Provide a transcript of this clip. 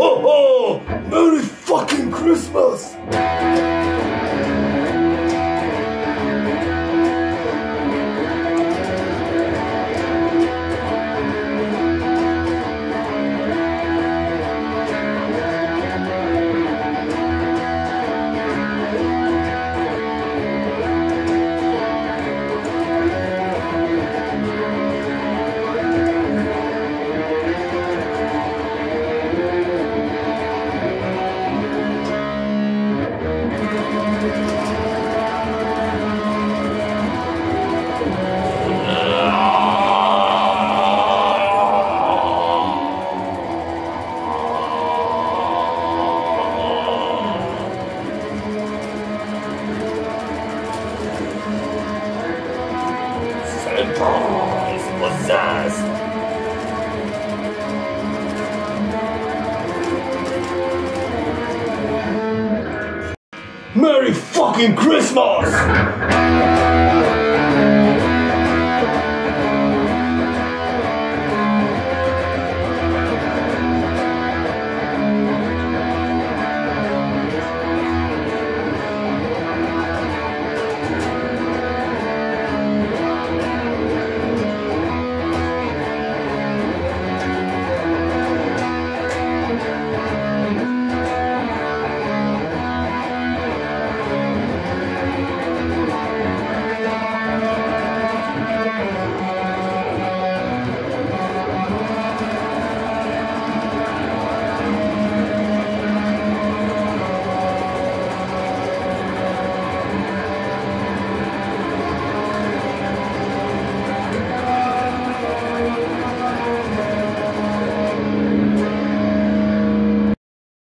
ho ho! Merry fucking Christmas! Possessed! Merry fucking Christmas!